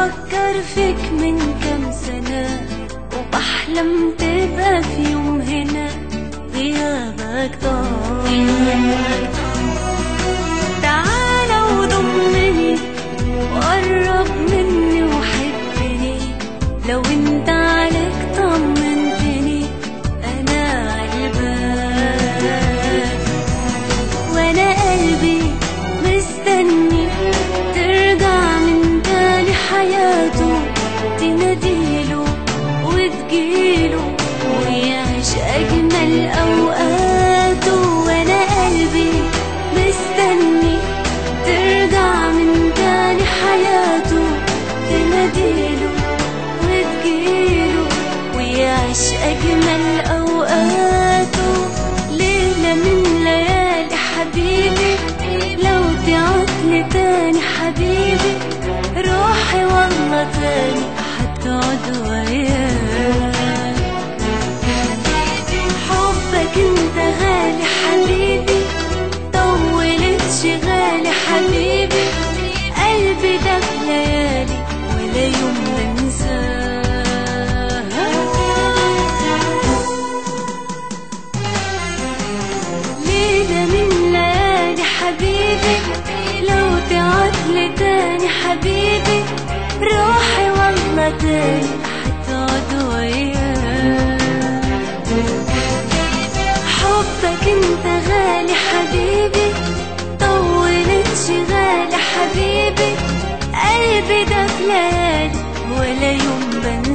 بفكر فيك من كام سنة وبحلم تبقى في يوم هنا. غيابك ضاع وتجيله ويعيش اجمل اوقاته وأنا قلبي مستني ترجع من تاني حياته تناديله وتجيله ويعيش اجمل اوقاته ليلة من ليالي حبيبي لو تعودني تاني حبيبي روحي والله تاني هتقعد وياك حبك انت غالي حبيبي حبيبي. قلبي ده ولا يوم ليلة من ليالي حبيبي لو تعدلي تاني حبيبي. حبك انت غالي حبيبي طول انشغالي حبيبي قلبي ده بلاد ولا يوم بنسى